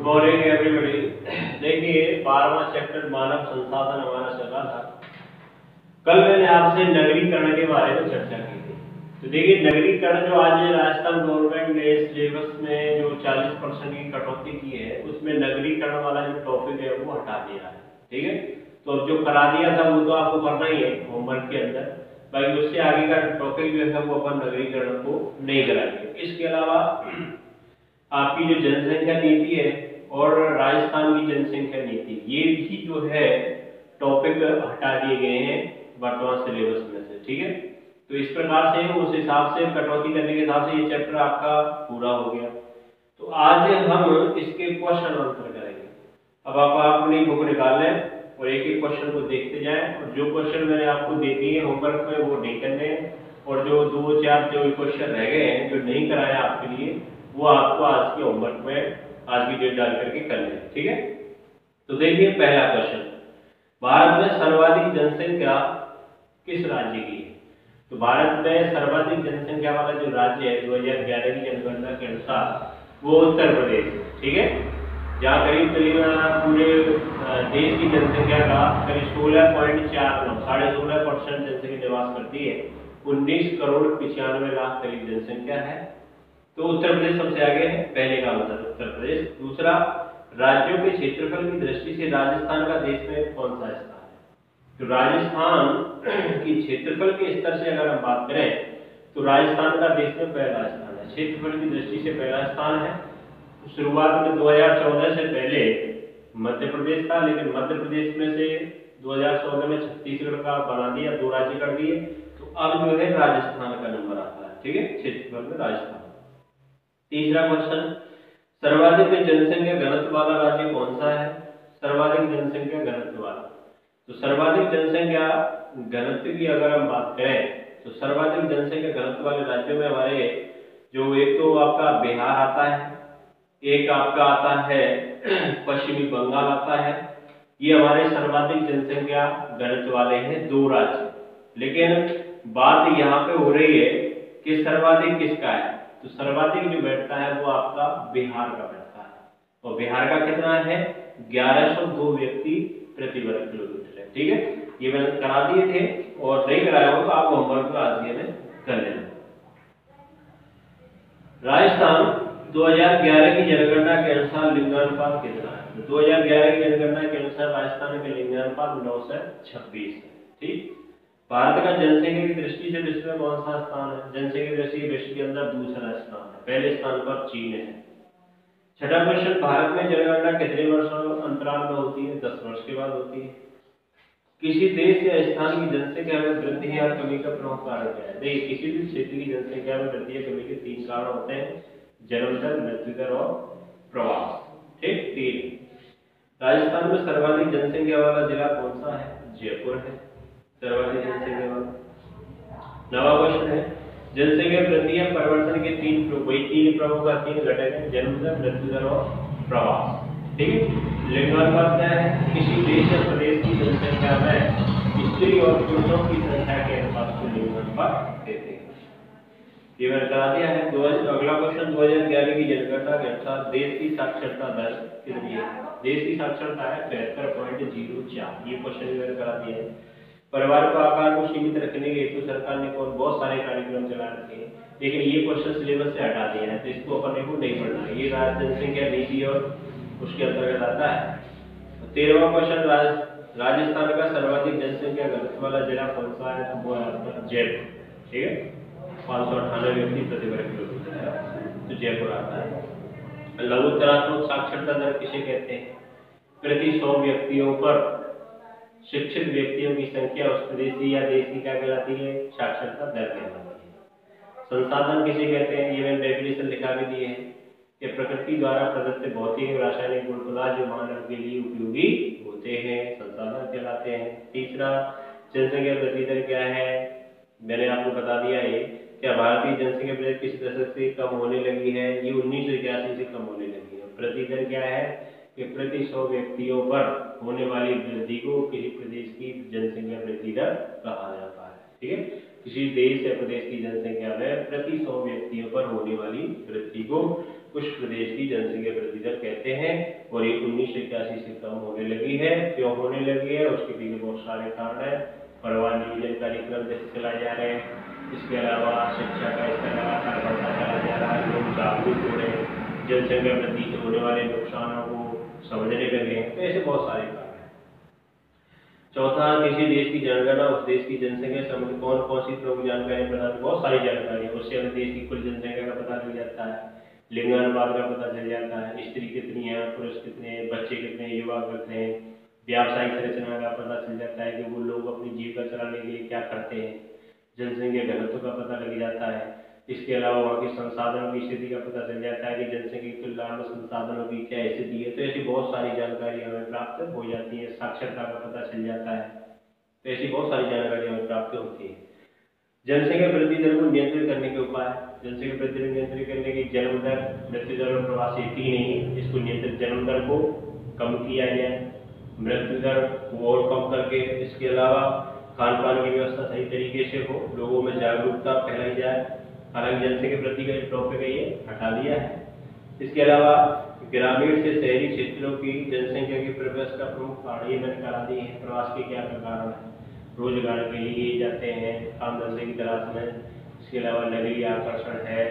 Good morning everybody देखिए, बारहवा chapter मानव संसाधन हमारा चल रहा था। कल मैंने आपसे नगरीकरण के बारे में चर्चा की थी। तो देखिए, नगरीकरण जो आज राजस्थान गवर्नमेंट ने सिलेबस में जो 40 परसेंट की कटौती की है, उसमें नगरीकरण वाला जो टॉपिक है, वो हटा दिया है। ठीक है? तो जो करा दिया था, वो तो आपको करना ही है होमवर्क के अंदर। भाई उससे आगे का टॉपिक जो है, वो अपन नगरीकरण को नहीं कराएँगे। इसके अलावा, आपकी जो जनसंख्या नीति है और राजस्थान की जनसंख्या नीति ये भी जो है टॉपिक हटा दिए गए हैं वर्तमान सिलेबस में से, ठीक है? तो इस प्रकार से उस हिसाब से, कटौती करने के हिसाब से ये चैप्टर आपका पूरा हो गया। तो आज हम इसके क्वेश्चन आंसर करेंगे। अब आप अपनी बुक निकाल लें और एक एक क्वेश्चन को देखते जाएँ और जो क्वेश्चन मैंने आपको दे दिए होमवर्क में वो नहीं करने हैं और जो दो, चार, जो क्वेश्चन रह गए हैं, जो नहीं कराया आपके लिए, वो आपको आज के होमवर्क में आज की डेट डाल करके कर लें, ठीक है? तो देखिए पहला क्वेश्चन भारत में सर्वाधिक जनसंख्या किस राज्य की है? तो भारत में सर्वाधिक जनसंख्या वाला जो राज्य है 2011 की जनगणना के अनुसार, वो उत्तर प्रदेश ठीक है? जहाँ करीब करीब पूरे देश की जनसंख्या का करीब सोलह पॉइंट चार नौ साढ़े सोलह परसेंट जनसंख्या निवास करती है। उन्नीस करोड़ पिचानवे लाख करीब जनसंख्या है। तो उत्तर प्रदेश सबसे आगे है, पहले का मतलब उत्तर प्रदेश। दूसरा, राज्यों के क्षेत्रफल की दृष्टि से राजस्थान का देश में कौन सा स्थान है? तो राजस्थान की क्षेत्रफल के स्तर से अगर हम बात करें तो राजस्थान का देश में पहला स्थान है। क्षेत्रफल की दृष्टि से पहला स्थान है। शुरुआत में 2014 से पहले मध्य प्रदेश था, लेकिन मध्य प्रदेश में से 2014 में छत्तीसगढ़ का बना दिया, दो राज्य कर दिए। तो अब जो है राजस्थान का नंबर आता है, ठीक है? क्षेत्रफल में राजस्थान। तीसरा क्वेश्चन सर्वाधिक जनसंख्या घनत्व वाला राज्य कौन सा है? सर्वाधिक जनसंख्या घनत्व वाला। तो सर्वाधिक जनसंख्या घनत्व की अगर हम बात करें तो सर्वाधिक जनसंख्या घनत्व वाले राज्यों में हमारे जो एक तो आपका बिहार आता है, एक आपका आता है पश्चिमी बंगाल आता है, ये हमारे सर्वाधिक जनसंख्या घनत्व वाले हैं दो राज्य। लेकिन बात यहाँ पे हो रही है कि सर्वाधिक किसका है? तो सर्वाधिक जो बैठता है वो आपका बिहार का बैठता है। और बिहार का कितना है? 1102 व्यक्ति प्रति वर्ग किलोमीटर है, ठीक है? ये मैंने करा दिए थे और नहीं कराया हो तो आप होमवर्क ये में कर लेना राजस्थान 2011 की जनगणना के अनुसार लिंगानुपात कितना है? तो 2011 की जनगणना के अनुसार राजस्थान का लिंगानुपात नौ सौ छब्बीस है, ठीक? भारत का जनसंख्या की दृष्टि से विश्व में कौन सा स्थान है? जनसंख्या की दृष्टि विश्व के अंदर दूसरा स्थान है। पहले स्थान पर चीन है। छठा क्वेश्चन भारत में जनगणना कितने वर्षों अंतराल में होती है? दस वर्ष के बाद होती है। किसी देश या स्थान की जनसंख्या में वृद्धि या कमी का प्रमुख कारण क्या है? देखिए, किसी भी क्षेत्र की जनसंख्या में वृद्धि या कमी के तीन कारण होते हैं। जन्म दर मृत्यु दर और प्रवास ठीक, तीन। राजस्थान में सर्वाधिक जनसंख्या वाला जिला कौन सा है? जयपुर है। सर्वाधिक जनसंख्या नवा क्वेश्चन है जनसंख्या वृद्धि या परिवर्तन के तीन वही तीन प्रमुख का तीन घटक हैं, जन्म दर मृत्यु दर और प्रवास। ठीक है? लिंगानुपात क्या है? किसी देश या प्रदेश की जनसंख्या में स्त्री और पुरुषों की संख्या के अनुपात को लिंगानुपात कहते हैं। ये मैंने करा दिया है, दो अगला क्वेश्चन 2011 की जनगणना के अनुसार देश की साक्षरता दर कितनी है? देश की साक्षरता है बहत्तर पॉइंट ज़ीरो चार। ये क्वेश्चन मैंने करा दिया है। परिवार को आकार को सीमित रखने के हेतु सरकार ने कौन बहुत सारे कार्यक्रम चला रखे हैं। लेकिन ये क्वेश्चन सिलेबस से हटा दिया है तो इसको अपन को नहीं पढ़ना है। ये जनसंख्या नीति और उसके अंतर्गत आता है। तो तेरहवा क्वेश्चन राजस्थान का सर्वाधिक जनसंख्या घनत्व वाला जिला कौन सा है? वो है आपका जयपुर। ठीक है? पाँच सौ अठानवे व्यक्ति प्रति वर्ग किलोमीटर तो जयपुर आता है। लघुतरात्मक साक्षरता दर किसे कहते हैं? प्रति सौ व्यक्तियों पर शिक्षित व्यक्तियों की संख्या उस की या देश की क्या कहलाती है। साक्षरता दर कहलाती है। संसाधन किसे कहते हैं? ये मैंने डेफिनेशन लिखा भी दिए हैं कि प्रकृति द्वारा प्रदत्त भौतिक और रासायनिक गुण पदार्थ जो मानव के लिए उपयोगी होते हैं, संसाधन कहलाते हैं। तीसरा, जनसंख्या वृद्धि दर क्या है? मैंने आपको बता दिया है क्या भारतीय जनसंख्या वृद्धि किसी दशक से कम होने लगी है? ये उन्नीस से कम होने लगी है। प्रति दर क्या है? कि प्रति सौ व्यक्तियों पर होने वाली वृद्धि को किसी प्रदेश की जनसंख्या वृद्धि दर कहा जाता है, ठीक है? किसी देश या प्रदेश की जनसंख्या में प्रति सौ व्यक्तियों पर होने वाली वृद्धि को कुछ प्रदेश की जनसंख्या वृद्धि दर कहते हैं, और ये उन्नीस सौ इक्यासी से कम होने लगी है। क्यों होने लगी है? उसके पीछे बहुत सारे कारण है। परिवार नियोजन कार्यक्रम जैसे चलाए जा रहे हैं। इसके अलावा शिक्षा का स्तर लगातार बढ़ता चला जा रहा है। लोग जागरूक हो रहे हैं। जनसंख्या वृद्धि से होने वाले नुकसानों को समझने लगे हैं तो ऐसे बहुत सारे कारण हैं। चौथा, किसी देश की जनगणना, उस देश की जनसंख्या संबंधी कौन कौन सी प्रमुख जानकारी प्रदान बहुत सारी जानकारी है। उससे हमें देश की कुल जनसंख्या का पता चल जाता है। लिंगानुपात का पता चल जाता है। स्त्री कितनी है, पुरुष कितने हैं, बच्चे कितने हैं, युवा कितने हैं। व्यावसायिक संरचना का पता चल जाता है कि वो लोग अपनी जीविका चलाने के लिए क्या करते हैं। जनसंख्या घनत्व का पता लग जाता है। इसके अलावा वहाँ की संसाधनों की स्थिति का पता चल जाता है कि जनसंख्या की तुलना में संसाधनों की क्या स्थिति है। तो ऐसी बहुत सारी जानकारी हमें प्राप्त हो जाती है, साक्षरता का पता चल जाता है। तो ऐसी बहुत सारी जानकारी हमें प्राप्त होती है। जनसंख्या वृद्धि दर को नियंत्रित करने के उपाय जनसंख्या वृद्धि नियंत्रित करने की जन्म दर, मृत्यु दर और प्रवासी ही नहीं इसको नियंत्रित जन्म दर को कम किया जाए मृत्यु दर को और कम करके इसके अलावा खान पान की व्यवस्था सही तरीके से हो, लोगों में जागरूकता फैलाई जाए हालाँकि जनसंख्या वृद्धि का जो टॉपिक है ये हटा दिया है। इसके अलावा ग्रामीण से शहरी क्षेत्रों की जनसंख्या की प्रवेश का प्रमुख कारण ये मैंने करा दी है प्रवास के क्या कारण है? रोज़गार के लिए जाते हैं काम धंधे की तलाश में। इसके अलावा नगरीय आकर्षण है।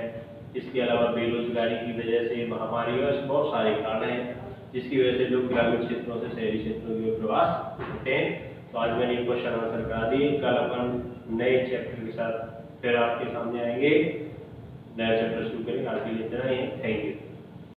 इसके अलावा बेरोजगारी की वजह से महामारी और बहुत सारे कारण हैं, जिसकी वजह से लोग ग्रामीण क्षेत्रों से शहरी क्षेत्रों के प्रवास करते हैं। तो आज मैंने क्वेश्चन आंसर करा दिए। कल अपन नए चैप्टर के साथ फिर आपके सामने आएँगे। नया चैप्टर शुरू करेंगे, आज के लिए इतना ही थैंक यू